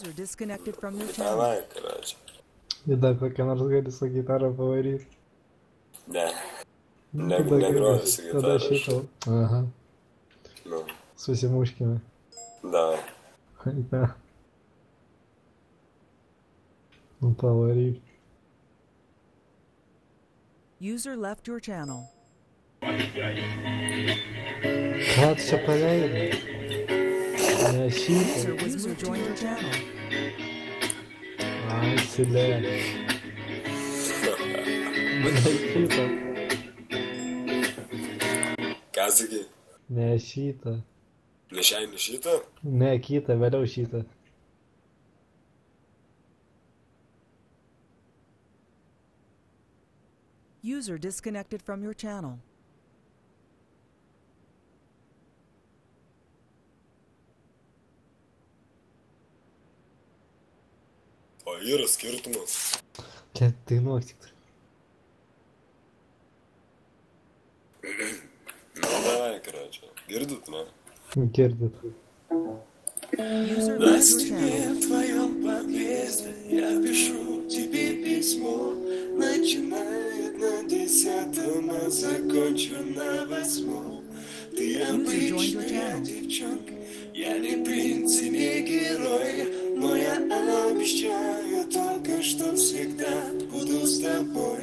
User disconnected from your channel. Давай, короче. И да, как она разговаривается, гитара говорит. Да. Ну, На- говорит, когда гитара, считал. Ага. Ну, С усимушками. да. Да. Ну, говорит. User left your channel. Как все правильно? Euh, ah, c'est de la... Nešitas. Ką sakai? Ne šitą. Ne šiai ne šitą? Ne, kitą, vėliau šitą. User disconnected from your channel. Hayır, skirtumas. Ты носик. Ну, давай, короче. Гердит. User left your channel. в твоем подъезде я пишу тебе письмо. Начинает на десятом, а закончу на восьмом. Ты обычная девчонка, я не принц и не герой, я обещаю только, что всегда буду с тобой.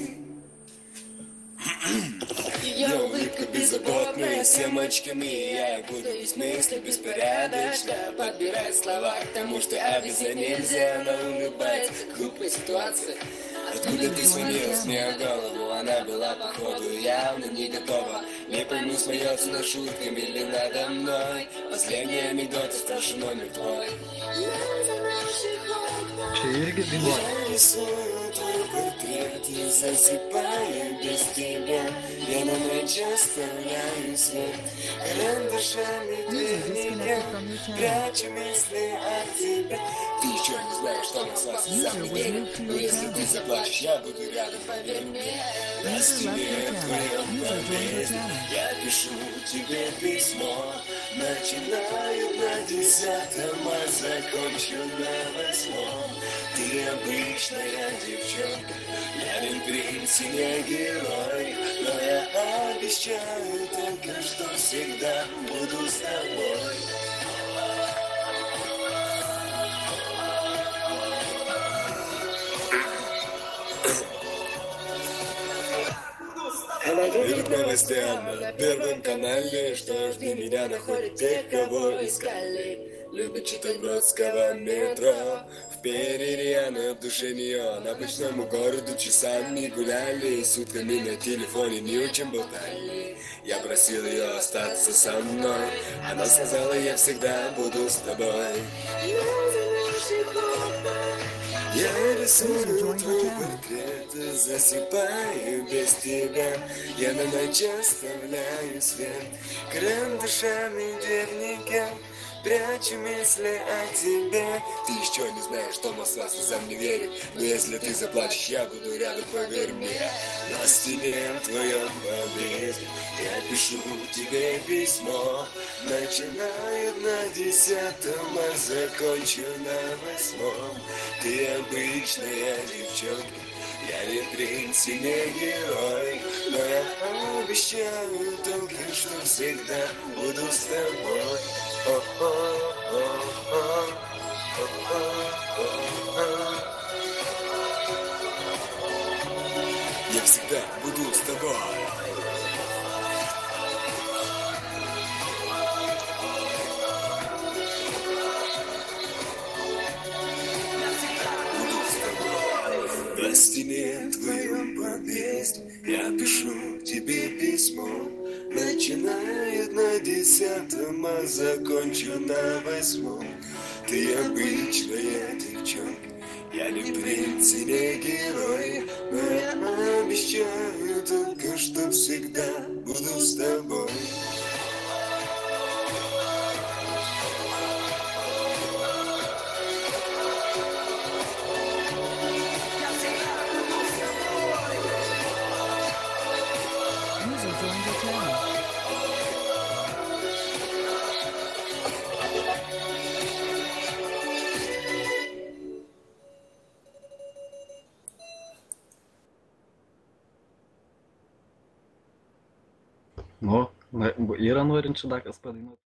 Беззаботная, семочками Я путаюсь мысли беспорядочно. Подбирать слова к тому, что объяснить нельзя Но улыбается глупая ситуация Откуда ты звонилась мне в голову? Она была, походу, явно не готова. Не пойму, смеется над шутками или надо мной. Последний анекдот, страшен номер твой Я рисую портрет и засыпаю без тебя Я на ночь оставляю свет. Карандашами disconnected from your channel. Прячу мысли от тебя Ты еще не знаешь, что мы с вас to Но если ты заплачешь, я буду рядом, поверь мне. На стене твоем подъезде. Я пишу тебе письмо Начинаю на десятом, а закончу на восьмом. Ты обычная девчонка Я не принц и не герой. Но я обещаю только, что всегда буду с тобой Она говорит новостям на первом канале Что жди меня находит тех, кого искали Любит читать Бродского метро В перерьяно в душе нее На ночному городу часами гуляли Сутками на телефоне ни о чем болтали Я просил ее остаться со мной Она сказала, я всегда буду с тобой я рисую твой портрет, засыпаю без тебя. Я на ночь оставляю свет. Карандашами дневника Прячу мысли о тебе. Ты еще не знаешь, что Москва слезам не верит. Но если ты заплачешь, я буду рядом, поверь мне. На стене твоем подъезде Я пишу тебе письмо. Начинаю на десятом, а закончу на восьмом Ты обычная девчонка я не принц и не герой, но я обещаю только, что всегда буду с тобой. Я всегда буду с тобой. На стене в твоем подъезде Я пишу тебе письмо. Начинает на десятом, а закончу на восьмом. Ты обычная девчонка Я не принц и не герой. Но я обещаю только, что всегда буду с тобой nu na yra norinčių dar kas padainuot?